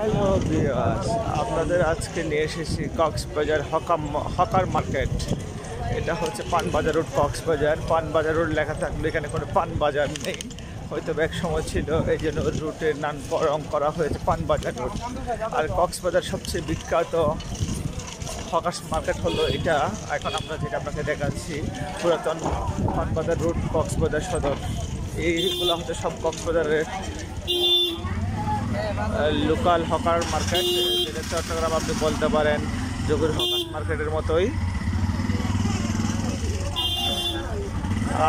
Hello viewers. আপনাদের আজকে নিয়ে এসেছি কক্সবাজার হকাম হকার মার্কেট। এটা হচ্ছে পানবাজার রোড, কক্সবাজার। পানবাজার রোড লেখা থাকলে এখানে কোনো পান বাজার নেই। হয়তো এক সময় ছিল, এই জন্য রুটের নামকরণ করা হয়েছে পানবাজার রোড। আর কক্সবাজার সবচেয়ে বিখ্যাত হকার্স মার্কেট হলো এটা। এখন আমরা যেটা আপনাকে দেখাচ্ছি, পুরাতন পানবাজার রোড, কক্সবাজার সদর। এইগুলো হচ্ছে সব কক্সবাজারের লোকাল হকার মার্কেট চট্টগ্রাম আপনি বলতে পারেন যোগের হকার মার্কেটের মতোই।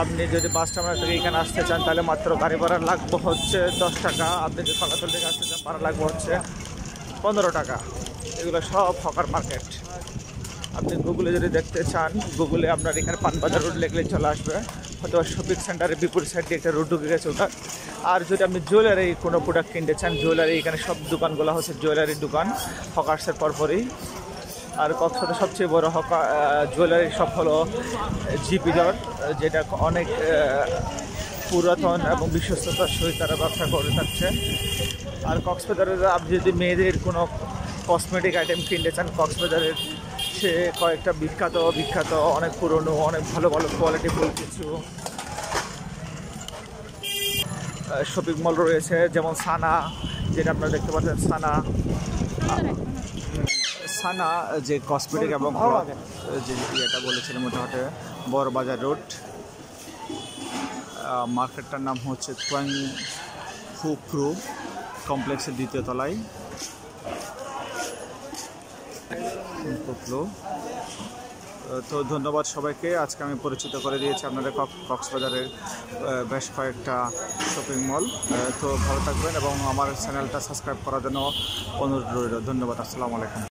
আপনি যদি বাস টার্মিনাল থেকে এখানে আসতে চান, তাহলে মাত্র গাড়ি ভাড়া লাগবে হচ্ছে দশ টাকা। আপনি যদি সকাল থেকে আসতে চান, ভাড়া লাগবে হচ্ছে পনেরো টাকা। এগুলো সব হকার মার্কেট। আপনি গুগলে যদি দেখতে চান গুগলে আপনার এখানে পানবাজার রোড লেখলে চলে আসবে। হয়তো শপিং সেন্টারের বিপরীত সাইডে একটা রোড ঢুকে গেছে ওটা। আর যদি আপনি জুয়েলারি কোনো প্রোডাক্ট কিনতে চান জুয়েলারি এখানে সব দোকানগুলো হচ্ছে জুয়েলারির দোকান হকার্সের পরপরই। আর কক্সবাজার সবচেয়ে বড় হকা জুয়েলারি শপ হলো জিপি ডট যেটা অনেক পুরাতন এবং বিশ্বস্ততার সহিত তারা ব্যবসা করে থাকছে। আর কক্সবাজারে আপনি যদি মেয়েদের কোনো কসমেটিক আইটেম কিনতে চান, কক্সবাজারের সে কয়েকটা বিখ্যাত বিখ্যাত অনেক পুরনো অনেক ভালো ভালো কোয়ালিটি ফুল কিছু। শপিং মল রয়েছে যেমন সানা যেটা আপনারা দেখতে পাচ্ছেন সানা। সানা যে কসমেটিক এবং যে ইয়েটা বলেছিলেন মোটামুটি বড়বাজার রোড মার্কেটটার নাম হচ্ছে তোয়াং ফু ক্রু কমপ্লেক্সের দ্বিতীয় তলায়। তো ধন্যবাদ সবাইকে। আজকে আমি পরিচিত করে দিয়েছি আপনাদের কক- কক্সবাজারের বেশ কয়েকটা শপিং মল তো ভালো থাকবেন এবং আমার চ্যানেলটা সাবস্ক্রাইব করার জন্য অনুরোধ রইল। ধন্যবাদ, আসসালামু আলাইকুম।